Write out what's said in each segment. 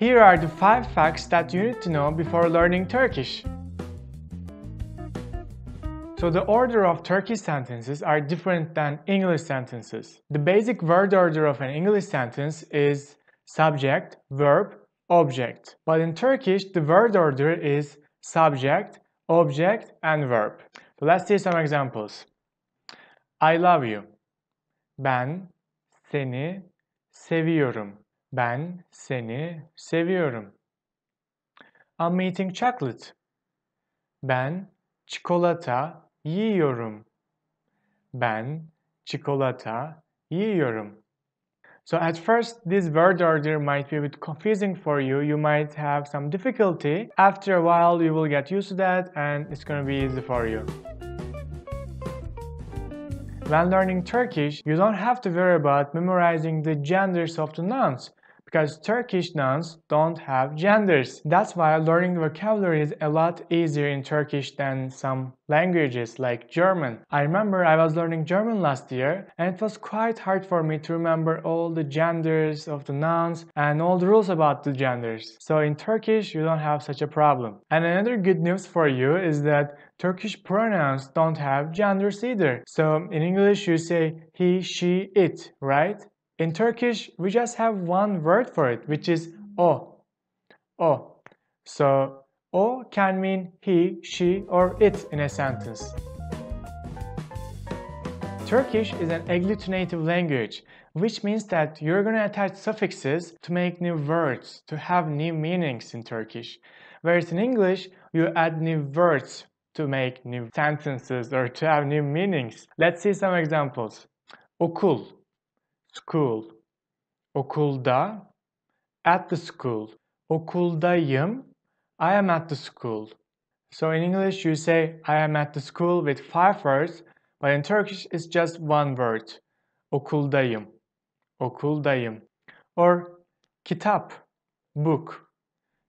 Here are the 5 facts that you need to know before learning Turkish. So the order of Turkish sentences are different than English sentences. The basic word order of an English sentence is subject, verb, object. But in Turkish, the word order is subject, object, and verb. So let's see some examples. I love you. Ben seni seviyorum. Ben seni seviyorum. I'm eating chocolate. Ben çikolata yiyorum. Ben çikolata yiyorum. So at first, this word order might be a bit confusing for you. You might have some difficulty. After a while, you will get used to that and it's going to be easy for you. When learning Turkish, you don't have to worry about memorizing the genders of the nouns because Turkish nouns don't have genders. That's why learning vocabulary is a lot easier in Turkish than some languages like German. I remember I was learning German last year and it was quite hard for me to remember all the genders of the nouns and all the rules about the genders. So in Turkish you don't have such a problem. And another good news for you is that Turkish pronouns don't have genders either. So in English you say he, she, it, right? In Turkish, we just have one word for it, which is o. O. So, o can mean he, she, or it in a sentence. Turkish is an agglutinative language, which means that you're going to attach suffixes to make new words, to have new meanings in Turkish. Whereas in English, you add new words to make new sentences or to have new meanings. Let's see some examples. Okul school. Okulda, at the school. Okuldayım, I am at the school. So in English you say I am at the school with five words, but in Turkish it's just one word. Okuldayım. Okuldayım. Or kitap, book.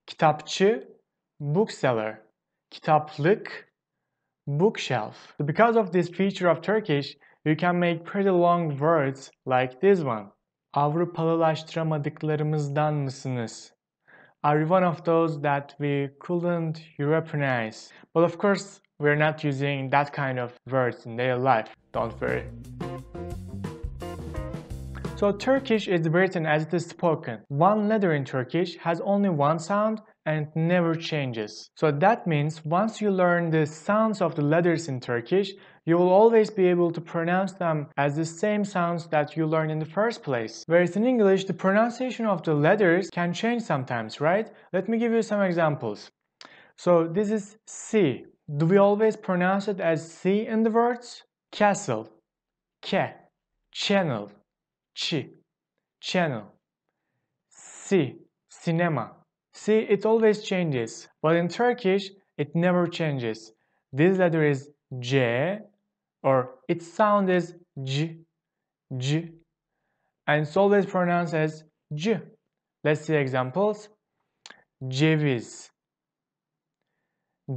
Kitapçı, bookseller. Kitaplık, bookshelf. Because of this feature of Turkish, you can make pretty long words like this one. Avrupalılaştıramadıklarımızdan mısınız? Are you one of those that we couldn't Europeanize? But of course, we're not using that kind of words in daily life, don't worry. So Turkish is written as it is spoken. One letter in Turkish has only one sound and it never changes. So that means once you learn the sounds of the letters in Turkish, you will always be able to pronounce them as the same sounds that you learned in the first place. Whereas in English, the pronunciation of the letters can change sometimes, right? Let me give you some examples. So this is C. Do we always pronounce it as C in the words? Castle, ke, channel, chi, channel. C, cinema. See, it always changes, but in Turkish, it never changes. This letter is J or its sound is J, J, and it's always pronounced as J. Let's see examples. Ceviz,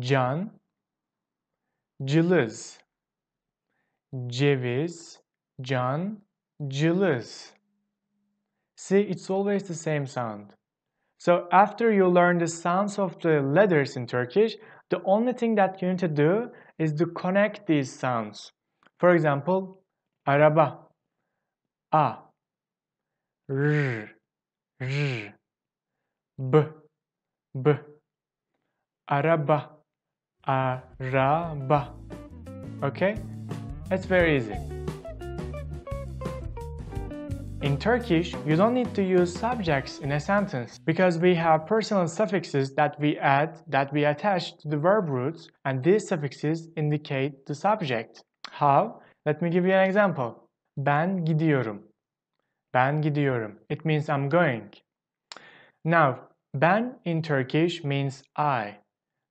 can, cılız, ceviz, can, cılız. See, it's always the same sound. So after you learn the sounds of the letters in Turkish, the only thing that you need to do is to connect these sounds. For example, araba, a, r, r, b, b, araba, araba. Okay? It's very easy. In Turkish, you don't need to use subjects in a sentence because we have personal suffixes that we add, that we attach to the verb roots, and these suffixes indicate the subject. How? Let me give you an example. Ben gidiyorum. Ben gidiyorum. It means I'm going. Now, ben in Turkish means I.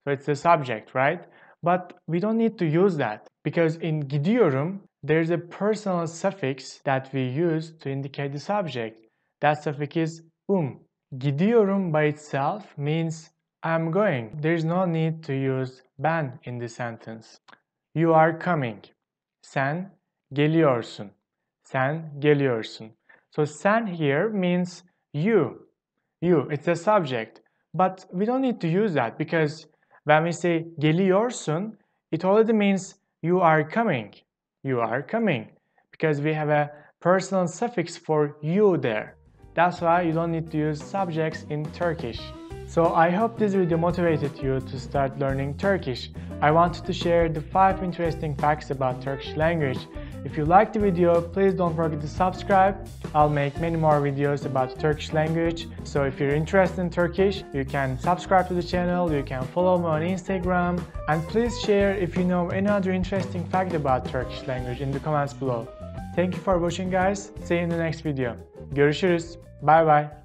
So it's the subject, right? But we don't need to use that because in gidiyorum, there's a personal suffix that we use to indicate the subject. That suffix is um. Gidiyorum by itself means I'm going. There's no need to use ben in the sentence. You are coming. Sen geliyorsun. Sen geliyorsun. So sen here means you. You, it's a subject. But we don't need to use that because when we say geliyorsun, it already means you are coming. You are coming. Because we have a personal suffix for you there. That's why you don't need to use subjects in Turkish. So I hope this video motivated you to start learning Turkish. I wanted to share the 5 interesting facts about Turkish language. If you liked the video, please don't forget to subscribe. I'll make many more videos about Turkish language. So if you're interested in Turkish, you can subscribe to the channel, you can follow me on Instagram, and please share if you know any other interesting fact about Turkish language in the comments below. Thank you for watching guys. See you in the next video. Görüşürüz. Bye bye.